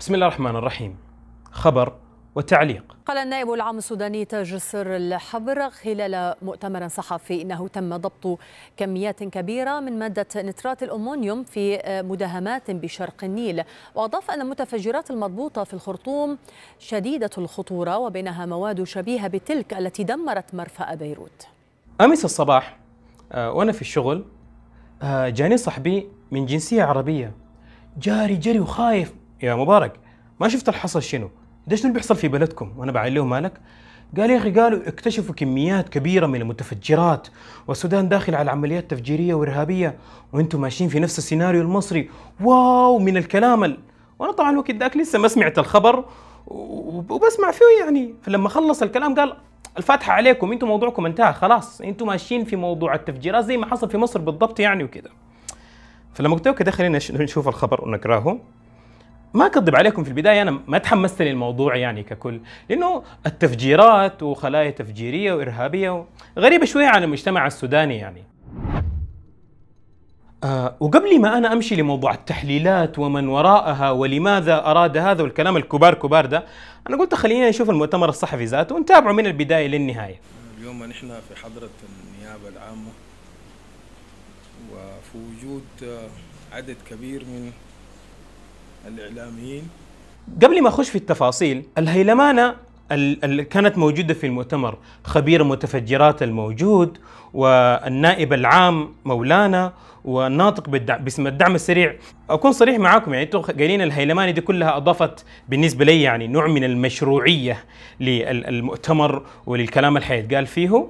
بسم الله الرحمن الرحيم. خبر وتعليق. قال النائب العام السوداني تاج السر الحبر خلال مؤتمر صحفي إنه تم ضبط كميات كبيرة من مادة نترات الأمونيوم في مداهمات بشرق النيل. وأضاف أن المتفجرات المضبوطة في الخرطوم شديدة الخطورة وبينها مواد شبيهة بتلك التي دمرت مرفأ بيروت. أمس الصباح آه، وأنا في الشغل آه، جاني صاحبي من جنسية عربية. جاري جري وخايف. يا مبارك ما شفت الحصل شنو؟ شنو اللي بيحصل في بلدكم؟ وأنا بعين له مالك؟ قال يا أخي قالوا اكتشفوا كميات كبيرة من المتفجرات والسودان داخل على عمليات تفجيرية وإرهابية وأنتم ماشيين في نفس السيناريو المصري. واو من الكلام ال... وأنا طبعا الوقت ذاك لسه ما سمعت الخبر وبسمع فيه يعني. فلما خلص الكلام قال الفاتحة عليكم أنتم موضوعكم انتهى خلاص. أنتم ماشيين في موضوع التفجيرات زي ما حصل في مصر بالضبط يعني وكذا فلما قلت له كده خلينا نشوف الخبر ونقراه. ما أكذب عليكم في البداية أنا ما تحمست للموضوع يعني ككل لأنه التفجيرات وخلايا تفجيرية وإرهابية غريبة شوية عن المجتمع السوداني يعني. آه وقبل ما أنا أمشي لموضوع التحليلات ومن وراءها ولماذا أراد هذا والكلام الكبار كبار ده أنا قلت خلينا نشوف المؤتمر الصحفي ذاته ونتابعه من البداية للنهاية. اليوم نحن في حضرة النيابة العامة وفي وجود عدد كبير من الإعلاميين. قبل ما أخش في التفاصيل الهيلمانة اللي كانت موجودة في المؤتمر. خبير متفجرات الموجود والنائب العام مولانا والناطق باسم الدعم السريع. أكون صريح معاكم يعني أنتم قايلين الهيلماني دي كلها أضافت بالنسبة لي يعني نوع من المشروعية للمؤتمر وللكلام اللي حيتقال فيه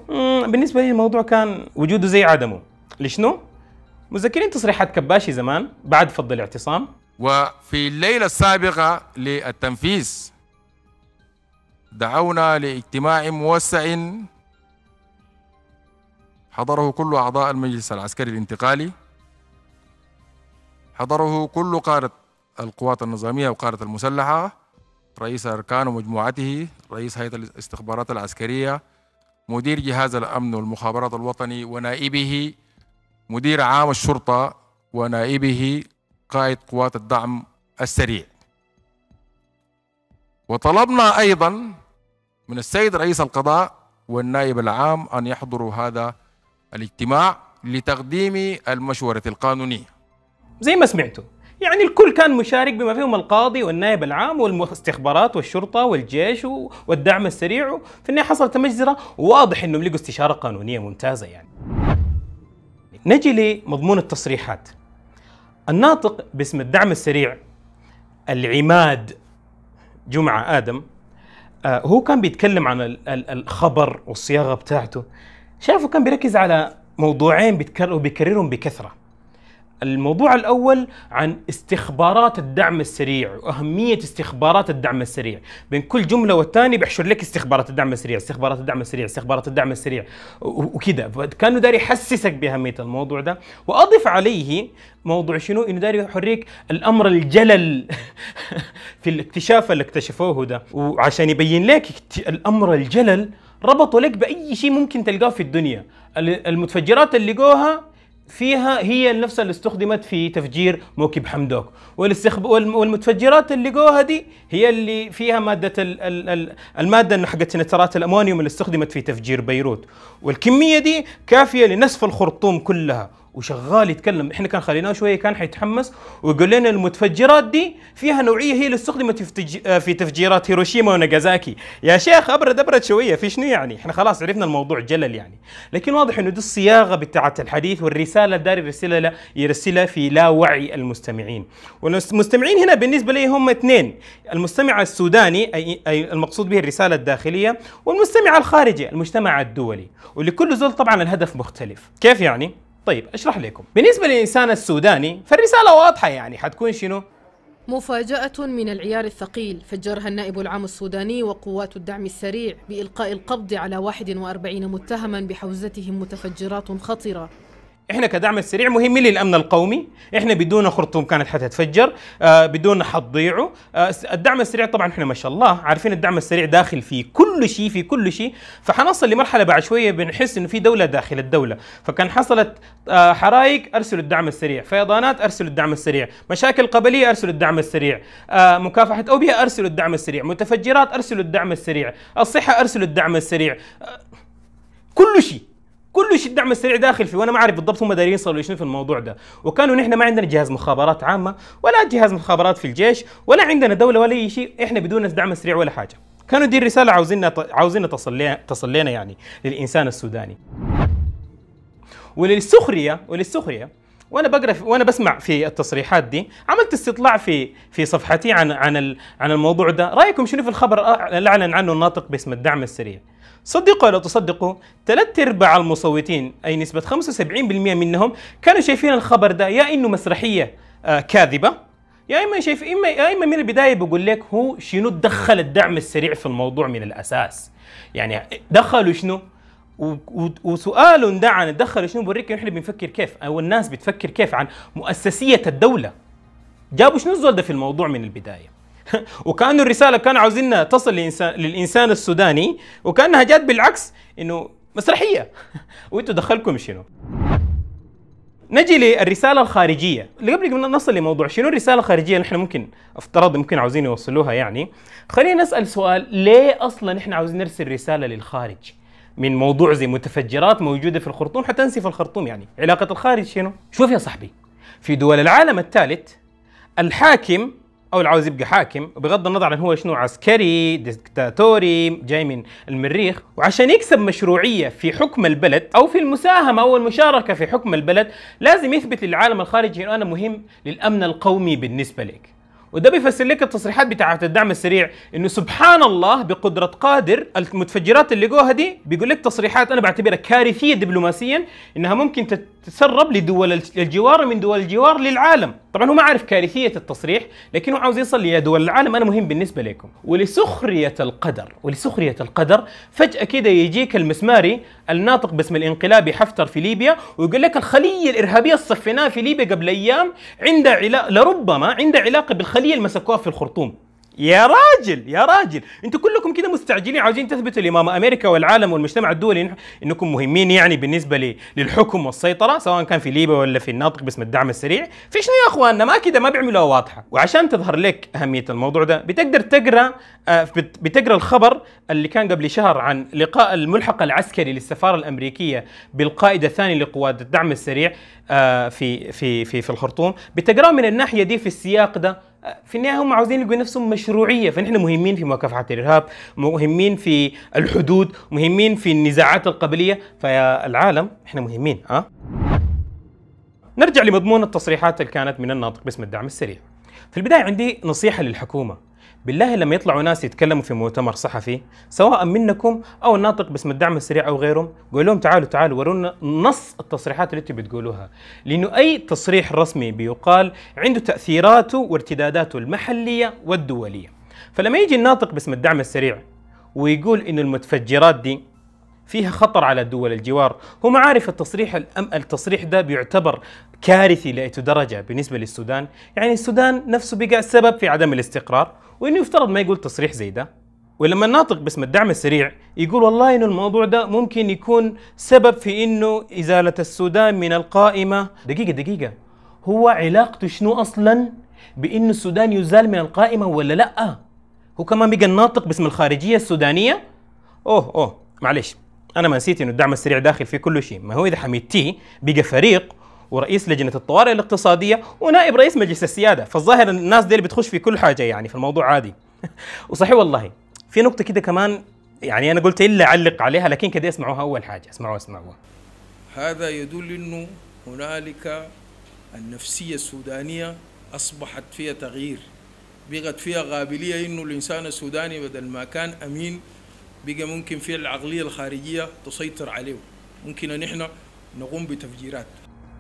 بالنسبة لي الموضوع كان وجوده زي عدمه. لشنو؟ متذكرين تصريحات كباشي زمان بعد فض الاعتصام. وفي الليلة السابقة للتنفيذ دعونا لاجتماع موسع حضره كل أعضاء المجلس العسكري الانتقالي حضره كل قادة القوات النظامية وقادة المسلحة رئيس أركان ومجموعته رئيس هيئة الاستخبارات العسكرية مدير جهاز الأمن والمخابرات الوطني ونائبه مدير عام الشرطة ونائبه قائد قوات الدعم السريع. وطلبنا أيضا من السيد رئيس القضاء والنائب العام أن يحضروا هذا الاجتماع لتقديم المشورة القانونية. زي ما سمعتوا يعني الكل كان مشارك بما فيهم القاضي والنائب العام والاستخبارات والشرطة والجيش والدعم السريع. في النهاية حصلت مجزرة وواضح إنهم لقوا استشارة قانونية ممتازة يعني. نجي لمضمون التصريحات. الناطق باسم الدعم السريع العماد جمعة آدم. آه هو كان بيتكلم عن الخبر والصياغة بتاعته. شايفه كان بيركز على موضوعين بيكررهم بكثرة. الموضوع الأول عن استخبارات الدعم السريع وأهمية استخبارات الدعم السريع. بين كل جملة والثاني بيحشر لك استخبارات الدعم السريع استخبارات الدعم السريع استخبارات الدعم السريع. وكذا. كانوا داري يحسسك بأهمية الموضوع ده. وأضف عليه موضوع شنو؟ إنه داري يحريك الأمر الجلل في الاكتشاف اللي اكتشفوه ده. وعشان يبين لك الأمر الجلل ربطوا لك بأي شيء ممكن تلقاه في الدنيا. المتفجرات اللي لقوها فيها هي نفسها اللي استخدمت في تفجير موكب حمدوك. والاستخب... والمتفجرات اللي جوها دي هي اللي فيها مادة ال... ال... المادة حقت نترات الأمونيوم اللي استخدمت في تفجير بيروت. والكمية دي كافية لنسف الخرطوم كلها. وشغال يتكلم. إحنا كان خليناه شوية كان حيتحمس ويقول لنا المتفجرات دي فيها نوعية هي اللي استخدمت في في تفجيرات هيروشيما وناغازاكي يا شيخ أبرد أبرد شوية في شنو يعني؟ إحنا خلاص عرفنا الموضوع جلل يعني. لكن واضح إنه دي الصياغة بتاعت الحديث والرسالة داير يرسلها يرسلها في لا وعي المستمعين. والمستمعين هنا بالنسبة لي هم اثنين. المستمع السوداني اي, أي المقصود به الرسالة الداخلية والمستمع الخارجي المجتمع الدولي. ولكل زول طبعا الهدف مختلف. كيف يعني؟ طيب أشرح لكم. بالنسبة للإنسان السوداني فالرسالة واضحة يعني حتكون شنو؟ مفاجأة من العيار الثقيل فجرها النائب العام السوداني وقوات الدعم السريع بإلقاء القبض على 41 متهما بحوزتهم متفجرات خطرة إحنا كدعم السريع مهمين للأمن القومي. إحنا بدون خرطوم كانت حتتفجر آه بدون حتضيعوا آه الدعم السريع طبعا إحنا ما شاء الله عارفين الدعم السريع داخل في كل شيء في كل شيء. فحنصل لمرحلة بعد شوية بنحس إنه في دولة داخل الدولة. فكان حصلت آه حرائق أرسلوا الدعم السريع. فيضانات أرسلوا الدعم السريع. مشاكل قبلية أرسلوا الدعم السريع. آه مكافحة أوبئة أرسلوا الدعم السريع. متفجرات أرسلوا الدعم السريع. الصحة أرسلوا الدعم السريع. آه كل شيء. كل شيء الدعم السريع داخل فيه وأنا ما أعرف بالضبط هم دايرين يصلوا شنو في الموضوع ده. وكانوا نحن ما عندنا جهاز مخابرات عامة ولا جهاز مخابرات في الجيش ولا عندنا دولة ولا أي شيء إحنا بدون الدعم السريع ولا حاجة. كانوا دي الرسالة عاوزين عاوزين تصل تصل لنا يعني للإنسان السوداني. وللسخريه وللسخرية وأنا بقرأ وأنا بسمع في التصريحات دي. عملت استطلاع في في صفحتي عن عن عن الموضوع ده. رأيكم شنو في الخبر؟ اللي اعلن عنه الناطق باسم الدعم السريع. صدقوا ولا تصدقوا ثلاث أرباع المصوتين أي نسبة 75% منهم كانوا شايفين الخبر ده يا إنه مسرحية آه كاذبة يا إما شايف اما يا إما من البداية بقول لك هو شنو دخل الدعم السريع في الموضوع من الأساس. يعني دخلوا شنو؟ وسؤال عن دخلوا شنو بوريك إحنا بنفكر كيف؟ أو الناس بتفكر كيف عن مؤسسية الدولة. جابوا شنو الزول ده في الموضوع من البداية؟ وكأنه الرسالة كانوا عاوزينها تصل للانسان للإنسان السوداني وكأنها جات بالعكس إنه مسرحية. وإنتوا دخلكم شنو؟ نجي للرسالة الخارجية. اللي قبل ما نصل لموضوع شنو الرسالة الخارجية اللي إحنا ممكن أفترض ممكن عاوزين يوصلوها يعني. خلينا نسأل سؤال ليه أصلا إحنا عاوزين نرسل رسالة للخارج؟ من موضوع زي متفجرات موجودة في الخرطوم حتنسي في الخرطوم يعني علاقة الخارج شنو؟ شوف يا صاحبي في دول العالم الثالث الحاكم أو اللي عاوز يبقى حاكم بغض النظر عن هو شنو عسكري ديكتاتوري جاي من المريخ وعشان يكسب مشروعية في حكم البلد أو في المساهمة أو المشاركة في حكم البلد لازم يثبت للعالم الخارجي إنه أنا مهم للأمن القومي بالنسبة لك وده بيفسر لك التصريحات بتاعة الدعم السريع إنه سبحان الله بقدرة قادر المتفجرات اللي جوها دي بيقول لك تصريحات أنا بعتبرها كارثية دبلوماسيا إنها ممكن تتسرب لدول الجوار من دول الجوار للعالم. طبعا هو ما عارف كارثية التصريح لكنه عاوز يصل لدول العالم. أنا مهم بالنسبة لكم. ولسخرية القدر ولسخرية القدر فجأة كده يجيك المسماري الناطق باسم الانقلابي حفتر في ليبيا ويقول لك الخلية الإرهابية الصفيناها في ليبيا قبل أيام عندها علاقه لربما عندها علاقة بالخلية اللي مسكوها في الخرطوم. يا راجل يا راجل. أنتوا كلكم كده مستعجلين عاوزين تثبتوا لامام أمريكا والعالم والمجتمع الدولي. إنكم مهمين يعني بالنسبة للحكم والسيطرة سواء كان في ليبيا ولا في الناطق باسم الدعم السريع. في شنو يا اخواننا ما كده ما بيعملوها واضحة. وعشان تظهر لك أهمية الموضوع ده بتقدر تقرأ آه بتقرأ الخبر اللي كان قبل شهر عن لقاء الملحق العسكري للسفارة الأمريكية بالقائد الثاني لقوات الدعم السريع آه في في في في الخرطوم. بتقراه من الناحية دي في السياق ده في النهاية هم عاوزين يلقوا نفسهم مشروعية فنحن مهمين في مكافحه الإرهاب مهمين في الحدود مهمين في النزاعات القبلية فيا العالم إحنا مهمين ها؟ نرجع لمضمون التصريحات اللي كانت من الناطق باسم الدعم السريع. في البداية عندي نصيحة للحكومة. بالله لما يطلعوا ناس يتكلموا في مؤتمر صحفي سواء منكم أو الناطق باسم الدعم السريع أو غيرهم قول لهم تعالوا تعالوا ورونا نص التصريحات اللي أنتم بتقولوها لأنه أي تصريح رسمي بيقال عنده تأثيراته وارتداداته المحلية والدولية. فلما يجي الناطق باسم الدعم السريع ويقول إنه المتفجرات دي فيها خطر على دول الجوار هو ما عارف التصريح الأم التصريح ده بيعتبر كارثي لأي درجة بالنسبة للسودان. يعني السودان نفسه بقى السبب في عدم الاستقرار وإنه يفترض ما يقول تصريح زي ده. ولما الناطق باسم الدعم السريع يقول والله إنه الموضوع ده ممكن يكون سبب في إنه إزالة السودان من القائمة. دقيقة دقيقة. هو علاقته شنو أصلا بانه السودان يزال من القائمة ولا لأ؟ هو كمان بقى الناطق باسم الخارجية السودانية؟ أوه أوه. معلش أنا ما نسيت إنه الدعم السريع داخل في كل شيء. ما هو إذا حميدتيه بقى فريق ورئيس لجنة الطوارئ الاقتصادية ونائب رئيس مجلس السيادة. فالظاهر الناس دي اللي بتخش في كل حاجة يعني في الموضوع عادي. وصحيح والله في نقطة كده كمان يعني أنا قلت إلا أعلق عليها لكن كده اسمعوها أول حاجة. اسمعوها اسمعوها. هذا يدل إنه هنالك النفسية السودانية أصبحت فيها تغيير. بقت فيها قابلية إنه الإنسان السوداني بدل ما كان أمين بقى ممكن في العقلية الخارجية تسيطر عليه. ممكن إن نقوم بتفجيرات.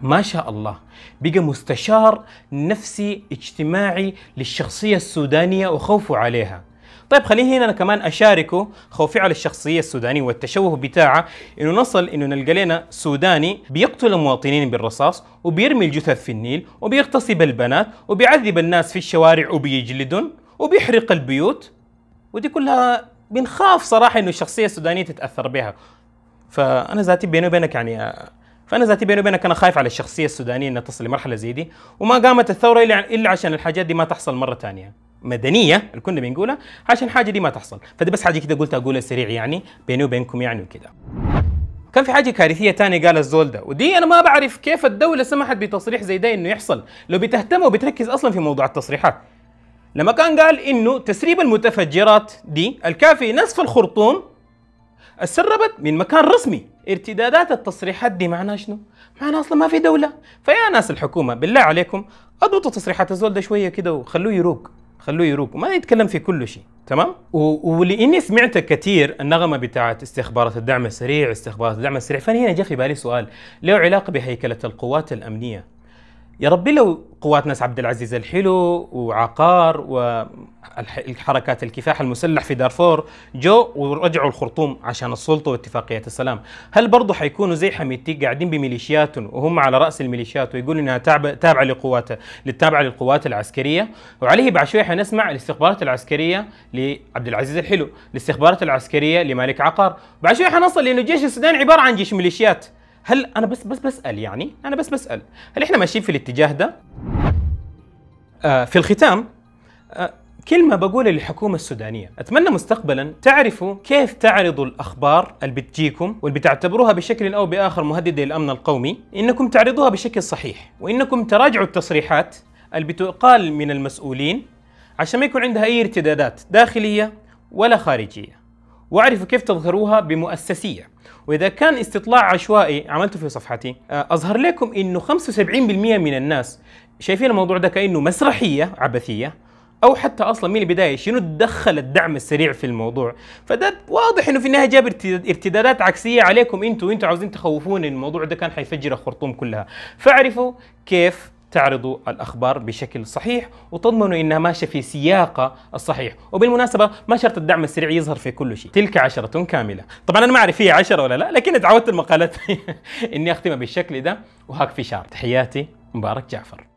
ما شاء الله. بقى مستشار نفسي اجتماعي للشخصية السودانية وخوفه عليها. طيب خليني هنا أنا كمان أشاركه خوفي على الشخصية السودانية والتشوه بتاعه. إنه نصل إنه نلقى لنا سوداني بيقتل المواطنين بالرصاص وبيرمي الجثث في النيل وبيغتصب البنات وبيعذب الناس في الشوارع وبيجلدهم وبيحرق البيوت. ودي كلها بنخاف صراحة إنه الشخصية السودانية تتأثر بها. فأنا ذاتي بيني وبينك يعني فأنا ذاتي بيني وبينك أنا خايف على الشخصية السودانية إنها تصل لمرحلة زي دي وما قامت الثورة إلا إلا عشان الحاجات دي ما تحصل مرة ثانية. مدنية اللي كنا بنقولها عشان الحاجة دي ما تحصل. فدي بس حاجة كده قلت أقولها سريع يعني بيني وبينكم يعني وكده. كان في حاجة كارثية ثانية قال الزول ده ودي أنا ما بعرف كيف الدولة سمحت بتصريح زي ده إنه يحصل. لو بتهتم وبتركز أصلا في موضوع التصريحات. لما كان قال إنه تسريب المتفجرات دي الكافي نصف الخرطوم اتسربت من مكان رسمي. ارتدادات التصريحات دي معناها شنو؟ معناها أصلا ما في دولة. فيا ناس الحكومة بالله عليكم أضبطوا تصريحات الزول ده شوية كده وخلوه يروق خلوه يروق وما يتكلم في كل شيء تمام؟ ولاني سمعت كثير النغمة بتاعت استخبارات الدعم السريع استخبارات الدعم السريع. فأنا هنا جاء في بالي سؤال له علاقة بهيكلة القوات الأمنية. يا ربي لو قوات ناس عبد العزيز الحلو وعقار وحركات الكفاح المسلح في دارفور جو ورجعوا الخرطوم عشان السلطة واتفاقية السلام، هل برضه حيكونوا زي حميدتي قاعدين بميليشياتهم وهم على رأس الميليشيات ويقولوا إنها تابعه تابعة لقوات للتابعة للقوات العسكرية؟ وعليه بعد شوية حنسمع الاستخبارات العسكرية لعبد العزيز الحلو، الاستخبارات العسكرية لمالك عقار، بعد شوية حنصل لأنه الجيش السوداني عبارة عن جيش ميليشيات، هل أنا بس بس بسأل يعني؟ أنا بس بسأل. هل إحنا ماشيين في الاتجاه ده؟ آه في الختام آه كلمة بقولها للحكومة السودانية. أتمنى مستقبلا تعرفوا كيف تعرضوا الأخبار اللي بتجيكم واللي بتعتبروها بشكل أو بآخر مهددة للأمن القومي إنكم تعرضوها بشكل صحيح وإنكم تراجعوا التصريحات اللي بتقال من المسؤولين عشان ما يكون عندها أي ارتدادات داخلية ولا خارجية. واعرفوا كيف تظهروها بمؤسسية. وإذا كان استطلاع عشوائي عملته في صفحتي آه، أظهر لكم إنه 75% من الناس شايفين الموضوع ده كأنه مسرحية عبثية أو حتى أصلا من البداية شنو تدخل الدعم السريع في الموضوع. فده واضح إنه في النهاية جاب ارتداد- ارتدادات عكسية عليكم أنتوا وأنتوا عاوزين تخوفون إن الموضوع ده كان حيفجر الخرطوم كلها. فاعرفوا كيف تعرضوا الأخبار بشكل صحيح وتضمنوا إنها ماشية في سياقها الصحيح. وبالمناسبة ما شرط الدعم السريع يظهر في كل شيء. تلك عشرة كاملة. طبعا أنا ما أعرف هي عشرة ولا لا لكن اتعودت المقالات إني أختمها بالشكل ده وهاك في شعر. تحياتي مبارك جعفر.